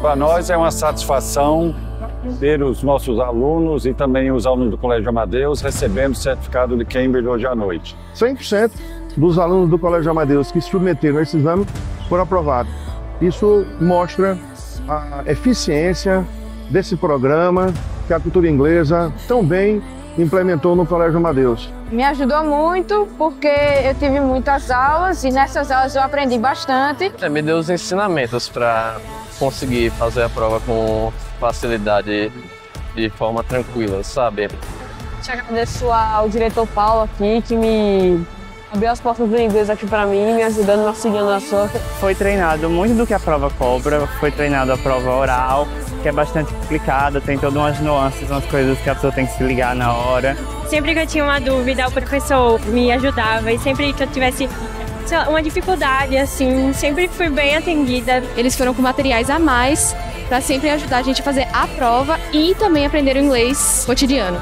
Para nós é uma satisfação ver os nossos alunos e também os alunos do Colégio Amadeus recebendo o certificado de Cambridge hoje à noite. 100% dos alunos do Colégio Amadeus que se submeteram a esse exame foram aprovados. Isso mostra a eficiência desse programa que a cultura inglesa tão bem implementou no Colégio Amadeus. Me ajudou muito porque eu tive muitas aulas e nessas aulas eu aprendi bastante. É, me deu os ensinamentos para conseguir fazer a prova com facilidade, de forma tranquila, sabe? Te agradeço ao diretor Paulo aqui que me abriu as portas do inglês aqui para mim, me ajudando na auxiliando na sua. Foi treinado muito do que a prova cobra, foi treinado a prova oral, que é bastante complicada, tem todas umas nuances, umas coisas que a pessoa tem que se ligar na hora. Sempre que eu tinha uma dúvida, o professor me ajudava e sempre que eu tivesse uma dificuldade, assim, sempre fui bem atendida. Eles foram com materiais a mais para sempre ajudar a gente a fazer a prova e também aprender o inglês cotidiano.